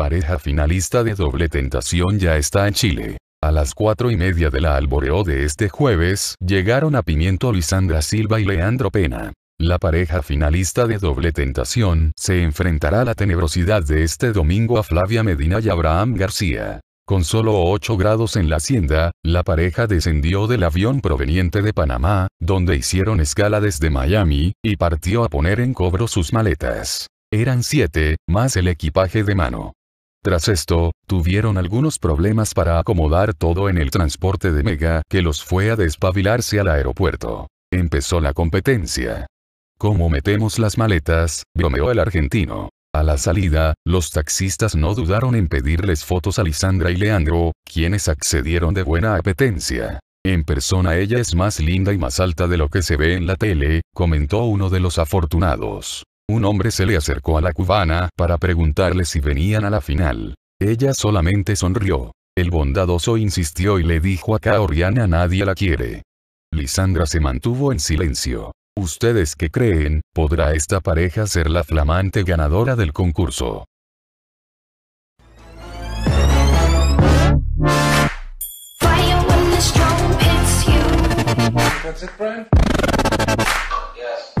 pareja finalista de doble tentación ya está en Chile. A las cuatro y media de la alboreo de este jueves, llegaron a Pimiento Lisandra Silva y Leandro Pena. La pareja finalista de doble tentación se enfrentará a la tenebrosidad de este domingo a Flavia Medina y Abraham García. Con solo 8 grados en la hacienda, la pareja descendió del avión proveniente de Panamá, donde hicieron escala desde Miami, y partió a poner en cobro sus maletas. Eran siete, más el equipaje de mano. Tras esto, tuvieron algunos problemas para acomodar todo en el transporte de Mega que los fue a despabilarse al aeropuerto. Empezó la competencia. ¿Cómo metemos las maletas? bromeó el argentino. A la salida, los taxistas no dudaron en pedirles fotos a Lisandra y Leandro, quienes accedieron de buena apetencia. En persona ella es más linda y más alta de lo que se ve en la tele, comentó uno de los afortunados. Un hombre se le acercó a la cubana para preguntarle si venían a la final. Ella solamente sonrió. El bondadoso insistió y le dijo a Oriana nadie la quiere. Lisandra se mantuvo en silencio. ¿Ustedes qué creen? ¿Podrá esta pareja ser la flamante ganadora del concurso? That's it, Brian? Yes.